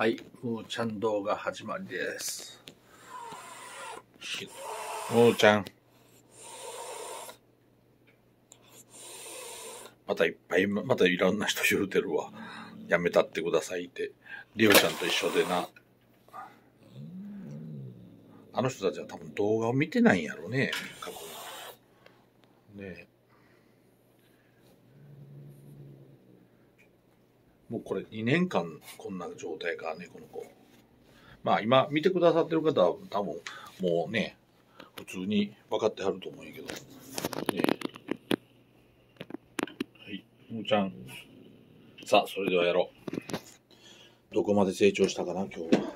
はい、むーちゃん動画始まりです。むーちゃん。またいっぱい、またいろんな人言うてるわ。やめたってくださいって。りおちゃんと一緒でな。あの人たちは多分動画を見てないんやろうね、過去に。ねえ。もうこれ2年間こんな状態かね、この子。まあ今見てくださってる方は多分もうね、普通に分かってはると思うんやけど。ねはい、むーちゃん。さあ、それではやろう。どこまで成長したかな、今日は。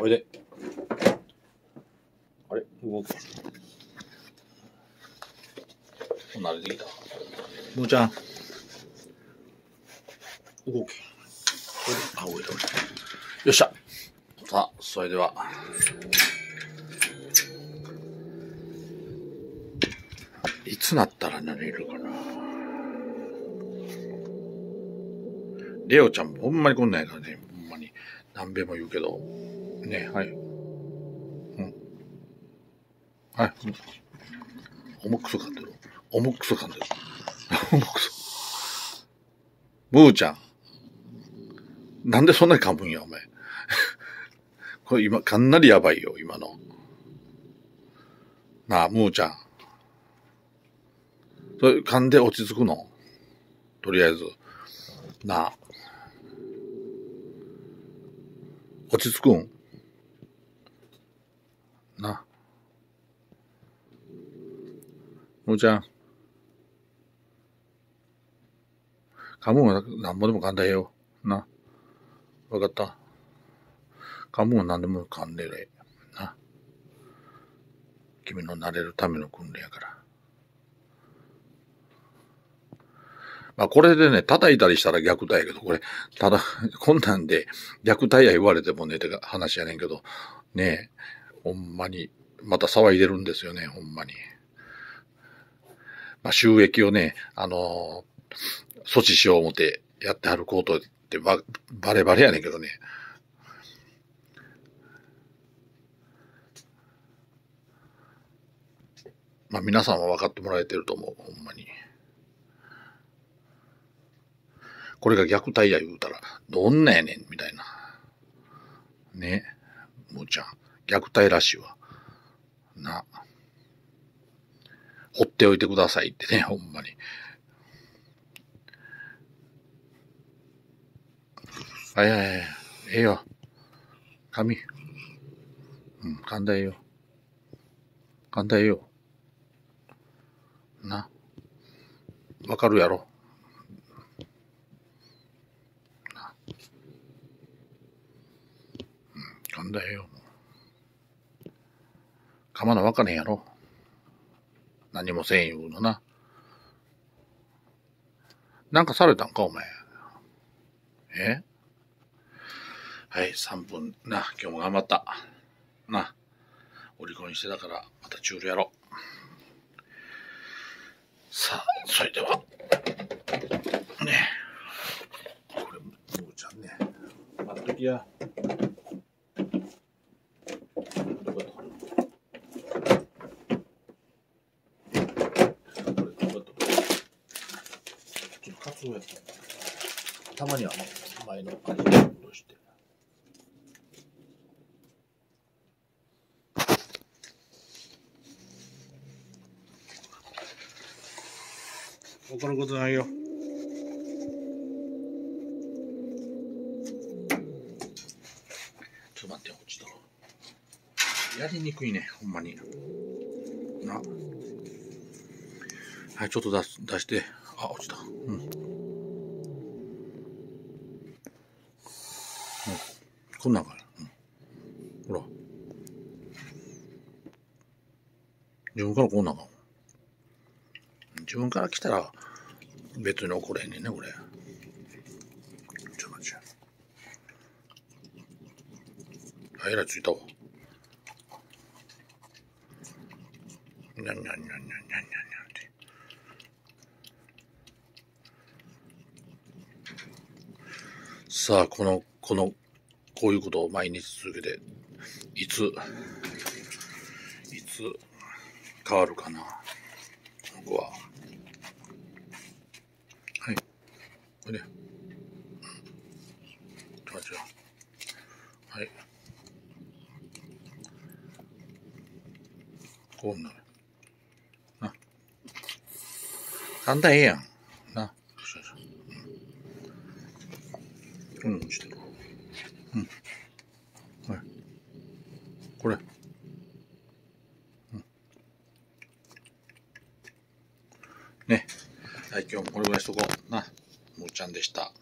おいで。あれ？動く。慣れてきた。むーちゃん。動け。あ、おいでおいで。よっしゃ。さあ、それでは。いつなったらなれるかな。レオちゃんもほんまにこんなんやからね。ほんまに。何べも言うけど。ね、はい。うん。はい。うん重くそ噛んでる。重くそ噛んでる。重くそ。ムーちゃん。なんでそんなに噛むんや、お前。これ今、かなりやばいよ、今の。なあ、ムーちゃん。それ、噛んで落ち着くの？とりあえず。なあ。落ち着くん？な。ムーちゃん。噛むんはなんぼでも噛んだよ。な。わかった。噛むんは何でも噛んでる。な。君の慣れるための訓練やから。まあこれでね、叩いたりしたら虐待やけど、これ、ただ、こんなんで虐待や言われてもね、って話やねんけど、ねえ、ほんまに、また騒いでるんですよね、ほんまに。まあ収益をね、あのー措置しよう思ってやってはることってば、バレバレやねんけどね。まあ皆さんは分かってもらえてると思う、ほんまに。これが虐待や言うたら、どんなやねん、みたいな。ね。むーちゃん、虐待らしいわ。な。放っておいてくださいってね、ほんまに。はいはいはい。ええよ。髪。うん、噛んだええよ。噛んだええよ。な。わかるやろ。な。うん、噛んだええよ。噛まなわかれへんやろ。何もせん言うのな。なんかされたんか、お前。え？はい、3分な、今日も頑張った。な、お利口にしてたから、またチュールやろう。さあ、それでは、ね、これ、むーちゃんね、待っときや。た、まにはね、前の味に戻して。わかることないよ。ちょっと待ってよ、落ちた。やりにくいね、ほんまに。な。はい、ちょっと出す出して。あ、落ちた。うん。うん、こんなんかな。うん、ほら。自分からこんなんか。自分から来たら別に怒れへんねんね、これ。ちょっと待って。あ、えらいついたわ。にゃんにゃんにゃんにゃんにゃんにゃんにゃんって。さあ、この、この、こういうことを毎日続けて、いつ、いつ変わるかな。僕は。はい。これね。うん。じゃはい。こうなる。な。簡単ええやん。な。うん。うん、してる。うん。はい。これ。うん。ね。はい、今日もこれぐらいしとこう。な。ちゃんでした。